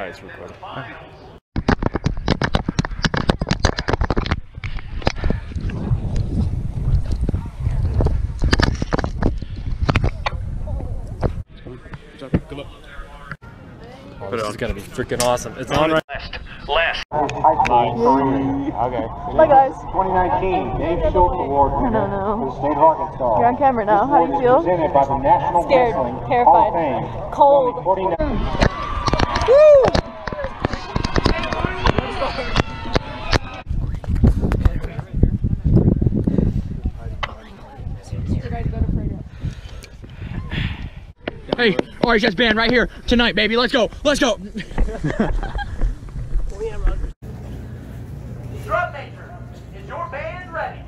All right, it's recording. Oh, this is gonna be freaking awesome. It's on right. Last. Okay. Hi guys. 2019 Dave Schultz Award I don't winner for the state of Arkansas. You're on camera now. How do you feel? Presented by the National Scared, Wrestling Hall terrified, of Fame. cold. 49 Sorry, just band right here tonight, baby. Let's go. Let's go. Drum major, is your band ready?